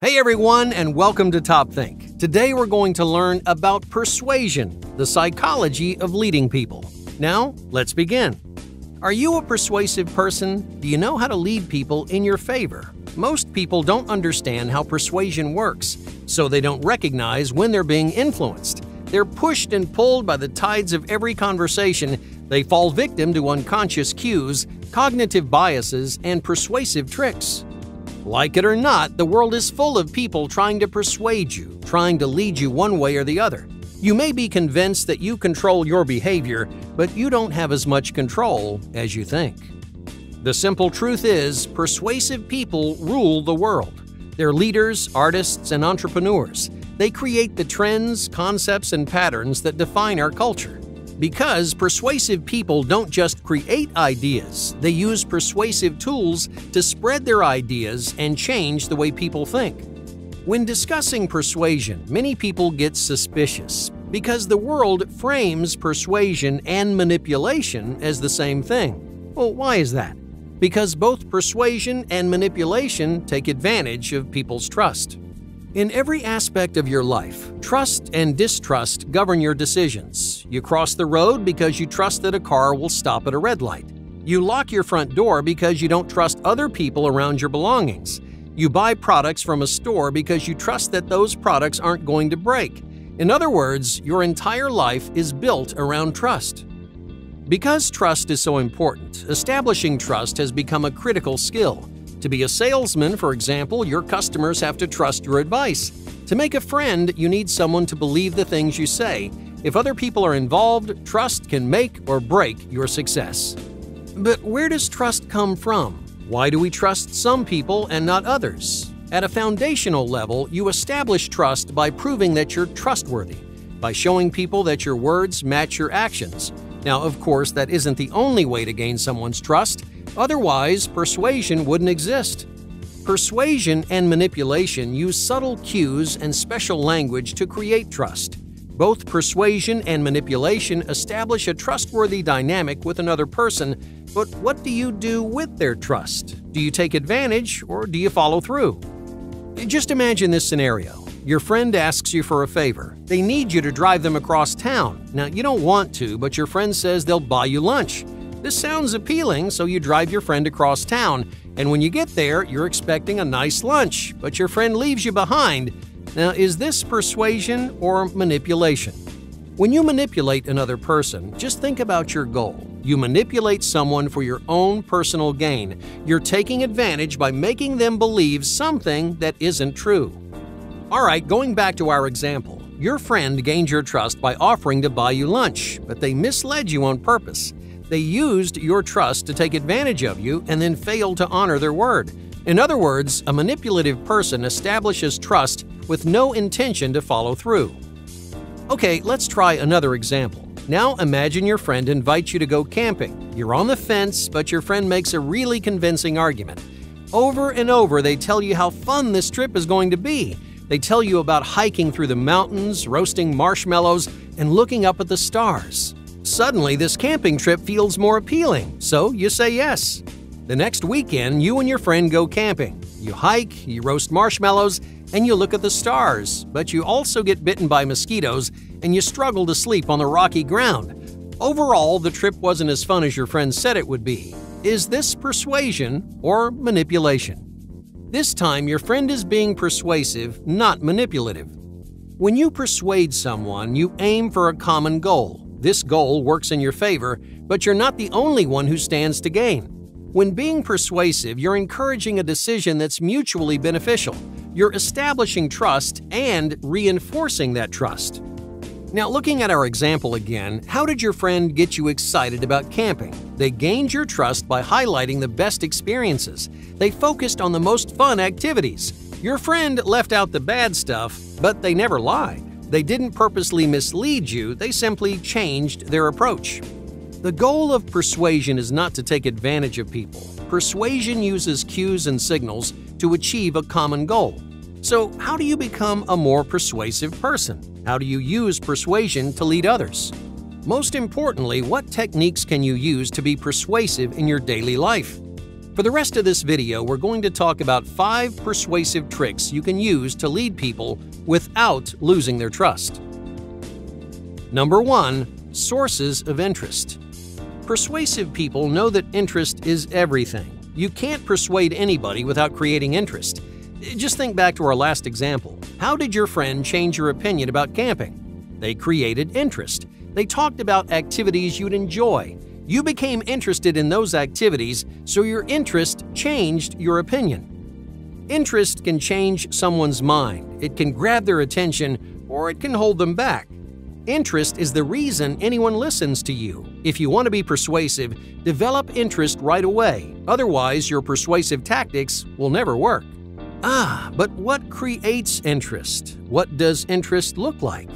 Hey everyone, and welcome to Top Think. Today we're going to learn about persuasion, the psychology of leading people. Now, let's begin. Are you a persuasive person? Do you know how to lead people in your favor? Most people don't understand how persuasion works, so they don't recognize when they're being influenced. They're pushed and pulled by the tides of every conversation. They fall victim to unconscious cues, cognitive biases, and persuasive tricks. Like it or not, the world is full of people trying to persuade you, trying to lead you one way or the other. You may be convinced that you control your behavior, but you don't have as much control as you think. The simple truth is, persuasive people rule the world. They're leaders, artists, and entrepreneurs. They create the trends, concepts, and patterns that define our culture. Because persuasive people don't just create ideas, they use persuasive tools to spread their ideas and change the way people think. When discussing persuasion, many people get suspicious because the world frames persuasion and manipulation as the same thing. Well, why is that? Because both persuasion and manipulation take advantage of people's trust. In every aspect of your life, trust and distrust govern your decisions. You cross the road because you trust that a car will stop at a red light. You lock your front door because you don't trust other people around your belongings. You buy products from a store because you trust that those products aren't going to break. In other words, your entire life is built around trust. Because trust is so important, establishing trust has become a critical skill. To be a salesman, for example, your customers have to trust your advice. To make a friend, you need someone to believe the things you say. If other people are involved, trust can make or break your success. But where does trust come from? Why do we trust some people and not others? At a foundational level, you establish trust by proving that you're trustworthy, by showing people that your words match your actions. Now, of course, that isn't the only way to gain someone's trust. Otherwise, persuasion wouldn't exist. Persuasion and manipulation use subtle cues and special language to create trust. Both persuasion and manipulation establish a trustworthy dynamic with another person, but what do you do with their trust? Do you take advantage or do you follow through? Just imagine this scenario. Your friend asks you for a favor. They need you to drive them across town. Now, you don't want to, but your friend says they'll buy you lunch. This sounds appealing, so you drive your friend across town, and when you get there, you're expecting a nice lunch, but your friend leaves you behind. Now, is this persuasion or manipulation? When you manipulate another person, just think about your goal. You manipulate someone for your own personal gain. You're taking advantage by making them believe something that isn't true. All right, going back to our example. Your friend gained your trust by offering to buy you lunch, but they misled you on purpose. They used your trust to take advantage of you and then failed to honor their word. In other words, a manipulative person establishes trust with no intention to follow through. Okay, let's try another example. Now imagine your friend invites you to go camping. You're on the fence, but your friend makes a really convincing argument. Over and over, they tell you how fun this trip is going to be. They tell you about hiking through the mountains, roasting marshmallows, and looking up at the stars. Suddenly, this camping trip feels more appealing, so you say yes. The next weekend, you and your friend go camping. You hike, you roast marshmallows, and you look at the stars, but you also get bitten by mosquitoes and you struggle to sleep on the rocky ground. Overall, the trip wasn't as fun as your friend said it would be. Is this persuasion or manipulation? This time, your friend is being persuasive, not manipulative. When you persuade someone, you aim for a common goal. This goal works in your favor, but you're not the only one who stands to gain. When being persuasive, you're encouraging a decision that's mutually beneficial. You're establishing trust and reinforcing that trust. Now, looking at our example again, how did your friend get you excited about camping? They gained your trust by highlighting the best experiences. They focused on the most fun activities. Your friend left out the bad stuff, but they never lied. They didn't purposely mislead you, they simply changed their approach. The goal of persuasion is not to take advantage of people. Persuasion uses cues and signals to achieve a common goal. So, how do you become a more persuasive person? How do you use persuasion to lead others? Most importantly, what techniques can you use to be persuasive in your daily life? For the rest of this video, we're going to talk about five persuasive tricks you can use to lead people without losing their trust. Number 1. Sources of interest. Persuasive people know that interest is everything. You can't persuade anybody without creating interest. Just think back to our last example. How did your friend change your opinion about camping? They created interest. They talked about activities you'd enjoy. You became interested in those activities, so your interest changed your opinion. Interest can change someone's mind, it can grab their attention, or it can hold them back. Interest is the reason anyone listens to you. If you want to be persuasive, develop interest right away. Otherwise, your persuasive tactics will never work. Ah, but what creates interest? What does interest look like?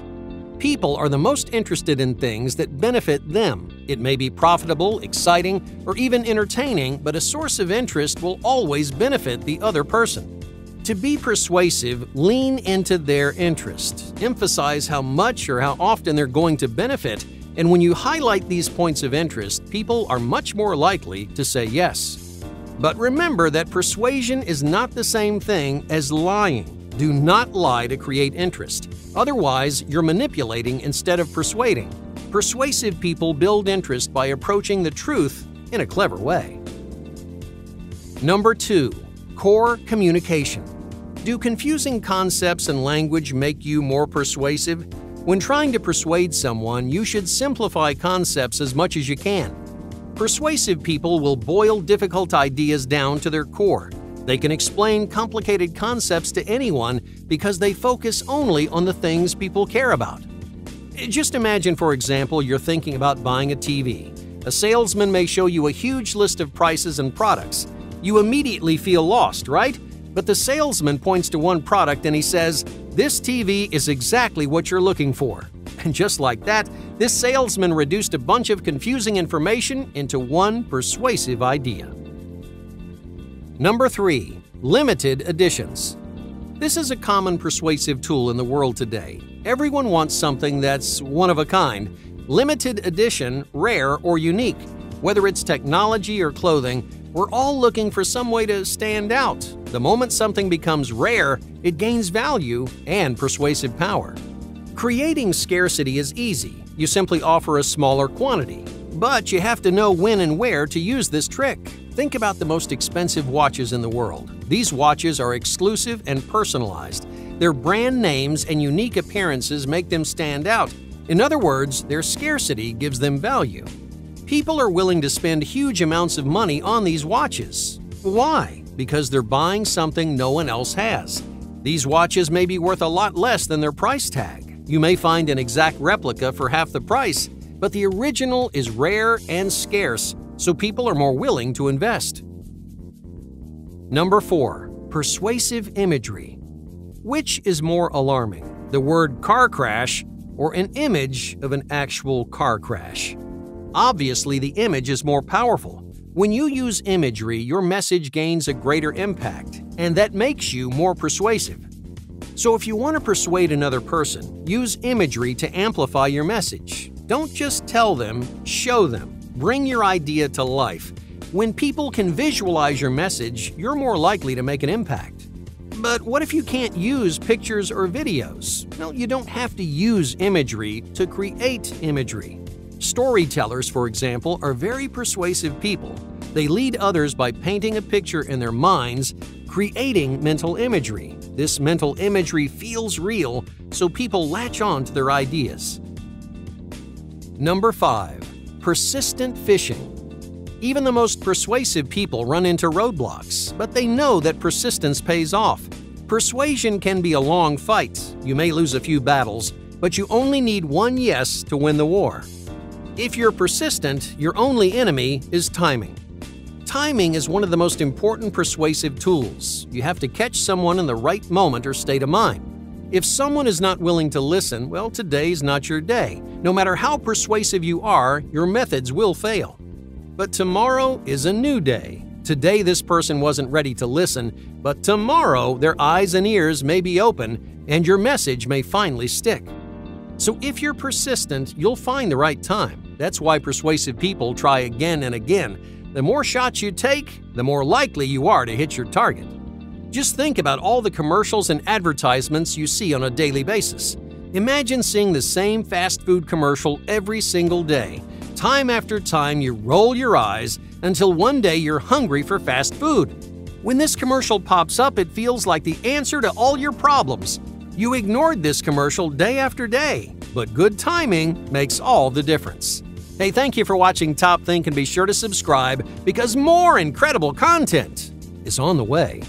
People are the most interested in things that benefit them. It may be profitable, exciting, or even entertaining, but a source of interest will always benefit the other person. To be persuasive, lean into their interest. Emphasize how much or how often they're going to benefit, and when you highlight these points of interest, people are much more likely to say yes. But remember that persuasion is not the same thing as lying. Do not lie to create interest. Otherwise, you're manipulating instead of persuading. Persuasive people build interest by approaching the truth in a clever way. Number 2. Core Communication Do confusing concepts and language make you more persuasive? When trying to persuade someone, you should simplify concepts as much as you can. Persuasive people will boil difficult ideas down to their core. They can explain complicated concepts to anyone because they focus only on the things people care about. Just imagine, for example, you're thinking about buying a TV. A salesman may show you a huge list of prices and products. You immediately feel lost, right? But the salesman points to one product and he says, This TV is exactly what you're looking for. And just like that, this salesman reduced a bunch of confusing information into one persuasive idea. Number 3. Limited Editions This is a common persuasive tool in the world today. Everyone wants something that's one of a kind, limited edition, rare, or unique. Whether it's technology or clothing, we're all looking for some way to stand out. The moment something becomes rare, it gains value and persuasive power. Creating scarcity is easy. You simply offer a smaller quantity. But you have to know when and where to use this trick. Think about the most expensive watches in the world. These watches are exclusive and personalized. Their brand names and unique appearances make them stand out. In other words, their scarcity gives them value. People are willing to spend huge amounts of money on these watches. Why? Because they're buying something no one else has. These watches may be worth a lot less than their price tag. You may find an exact replica for half the price, but the original is rare and scarce, so people are more willing to invest. Number 4. Persuasive imagery. Which is more alarming, the word car crash or an image of an actual car crash? Obviously, the image is more powerful. When you use imagery, your message gains a greater impact, and that makes you more persuasive. So if you want to persuade another person, use imagery to amplify your message. Don't just tell them, show them. Bring your idea to life. When people can visualize your message, you're more likely to make an impact. But what if you can't use pictures or videos? Well, you don't have to use imagery to create imagery. Storytellers, for example, are very persuasive people. They lead others by painting a picture in their minds, creating mental imagery. This mental imagery feels real, so people latch on to their ideas. Number 5. Persistent fishing. Even the most persuasive people run into roadblocks, but they know that persistence pays off. Persuasion can be a long fight. You may lose a few battles, but you only need one yes to win the war. If you're persistent, your only enemy is timing. Timing is one of the most important persuasive tools. You have to catch someone in the right moment or state of mind. If someone is not willing to listen, well, today's not your day. No matter how persuasive you are, your methods will fail. But tomorrow is a new day. Today, this person wasn't ready to listen, but tomorrow, their eyes and ears may be open and your message may finally stick. So, if you're persistent, you'll find the right time. That's why persuasive people try again and again the more shots you take, the more likely you are to hit your target. Just think about all the commercials and advertisements you see on a daily basis. Imagine seeing the same fast food commercial every single day. Time after time, you roll your eyes until one day you're hungry for fast food. When this commercial pops up, it feels like the answer to all your problems. You ignored this commercial day after day, but good timing makes all the difference. Hey, thank you for watching Top Think and be sure to subscribe because more incredible content is on the way.